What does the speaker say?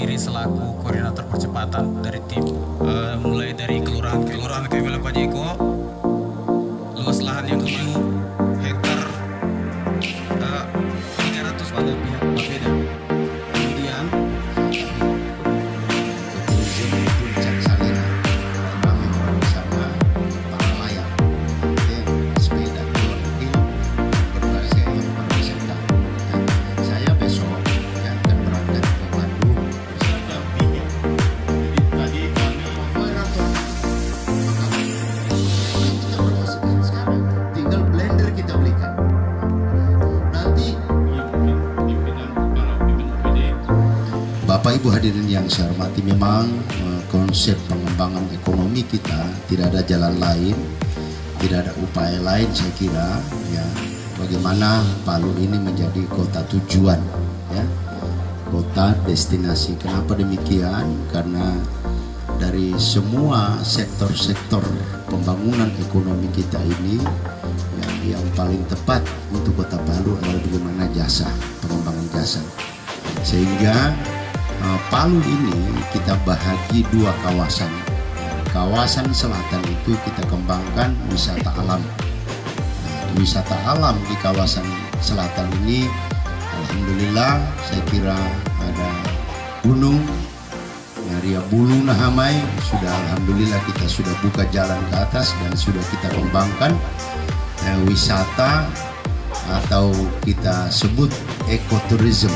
sendiri selaku koordinator percepatan dari tim eh, Bapak Ibu hadirin yang saya hormati memang eh, konsep pengembangan ekonomi kita tidak ada jalan lain, tidak ada upaya lain saya kira ya bagaimana Palu ini menjadi kota tujuan ya kota destinasi. Kenapa demikian? Karena dari semua sektor-sektor pembangunan ekonomi kita ini ya, yang paling tepat untuk kota Palu adalah bagaimana jasa pengembangan jasa sehingga Palu ini kita bahagi dua kawasan. Kawasan selatan itu kita kembangkan wisata alam. Nah, wisata alam di kawasan selatan ini, alhamdulillah saya kira ada gunung Ria Bulu Nahamai sudah alhamdulillah kita sudah buka jalan ke atas dan sudah kita kembangkan eh, wisata atau kita sebut ekoturism